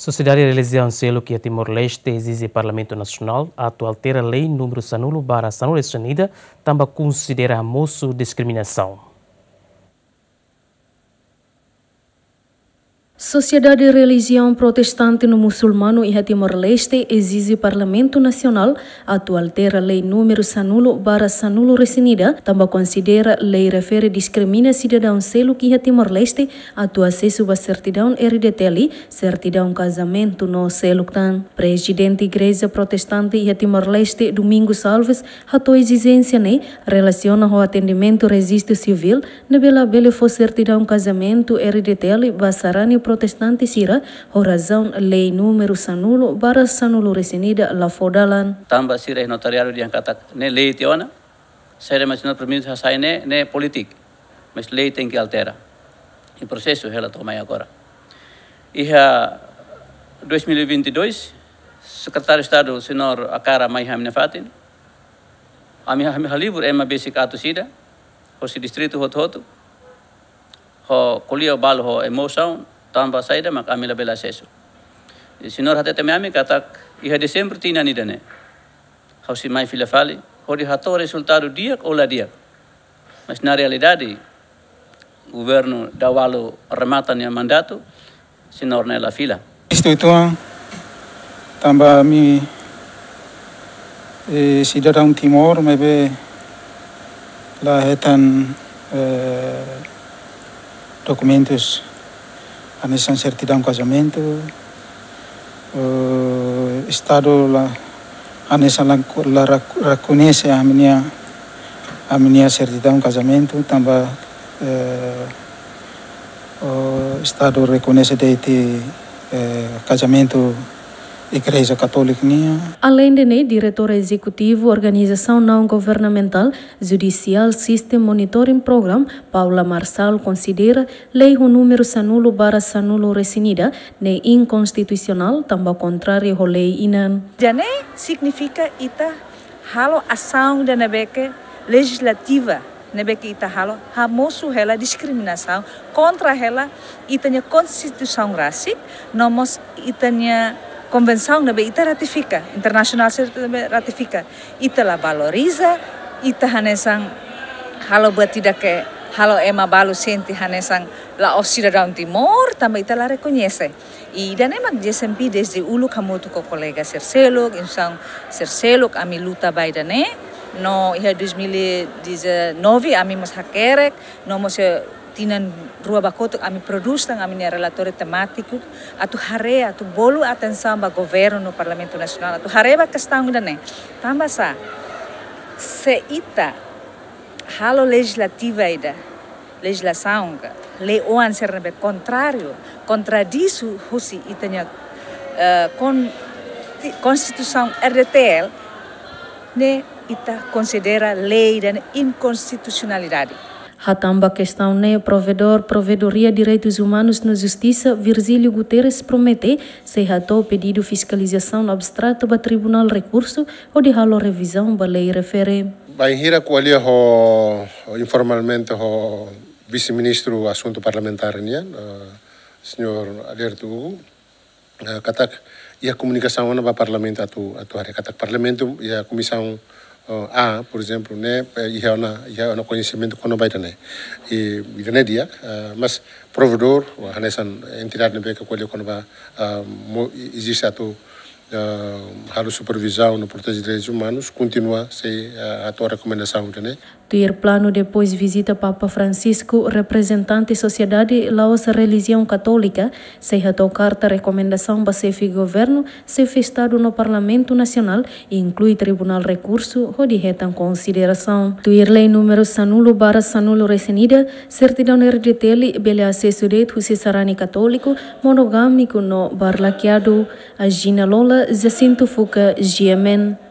Sociedade Religião que a Timor-Leste exige Parlamento Nacional a atual a lei número sanulo barra sanulo estranida também considera moço discriminação. Sociedade de Religião Protestante no Muçulmano e Timor-Leste exige Parlamento Nacional atual ter a lei número sanulo barra sanulo resinida, também considera lei refere discrimina cidadão selo que Timor-Leste atu acesso a certidão RDTL, certidão casamento no selo tan. Presidente Igreja Protestante e Timor-Leste Domingos Alves atu exigência ne relaciona ao atendimento registro civil, na bela bela for certidão casamento RDTL basarani protestante sira razão lei número sanulo bara sanulo resinida la fodalan. Tamba sira notariado di angkata ne lei tiona saya mas no permito sai ne ne politik. Mas lei tem que altera. E processo ela toma agora. E 2022 Secretário de Estado, senhor Akara Maiham Nefatin, a minha halibur é uma basic ato sida, o distrito hoto ho colia bal ho emoção, tanpa saya dah mak amila bela sesu. Sinor hati teme kami katak iha Desember tina ni dane. Hausi mai filafali hori hato resultado diak ola dia. Mas na realidade governo dawalo remata ni mandato sinor na la fila. Isto ituang ah. tambah mi e, si darang timor mebe lahetan eh, documentos a nessa certidão casamento, o Estado lá, a lá, lá reconhece a minha, a minha certidão casamento, também eh, o Estado reconhece de eh, casamento Igreja Católica Além de né, diretor executivo, organização não governamental, Judicial System Monitoring Program, Paula Marçal considera lei o número sanulo para sanulo resinida ne inconstitucional, também contrário à lei inan. Jane significa ita halo ação da nebeke legislativa nebeke ita halo hamosu hela discriminação contra ela itanya constituição rasik nomos itanya convenção na ita ratifica, internacional se ratifica. Ita la valoriza, ita hanesang halo buat tidak ke halo ema balu senti hanesang la osira daun timor, tambah ita la reconhece. E dan emak JSMP desde ulu kamu tu ko kolega serselok, insang serselok ami luta baidane, no iha 2019 ami mas hakerek, no mo se tinan rua bakoto ami produz tang ami relatore temático atu hare atu bolu atenção ba governo no Parlamento Nacional. Atu hare ba questão da né tamba sa se ita halo legislativa ida legislação le oan ser be contrário contradisso husi itanya uh, con Constituição RDTL ne ita considera lei da inconstitucionalidade Hatamba questão né, provedor, provedoria direitos humanos na justiça, Virgílio Guterres promete se ratou pedido fiscalização no abstrato para tribunal recurso ou de halo revisão para lei refere. Vai hira ali ho informalmente o vice-ministro assunto parlamentar né, uh, senhor Alberto Hugo, uh, katak ia comunicação na parlamento atu atu hari katak parlamento ia comissão A, por exemplo, né, ia na ia na conhecimento quando vai né, e né dia, mas provedor, a nessa entidade né que quando quando vai existe atu harus supervisão no proteger direitos humanos continua se a tua recomendação, né? Tuir plano depois visita Papa Francisco, representante sociedade Laos religião católica, se retou carta recomendação para se governo, se estado no Parlamento Nacional e inclui tribunal recurso, onde retam consideração. Tuir lei número sanulo barra sanulo recenida, certidão RDTL, bele acesso direito sarani católico, monogâmico no barlaqueado, a Gina Lola, Jacinto Fuca, GMN.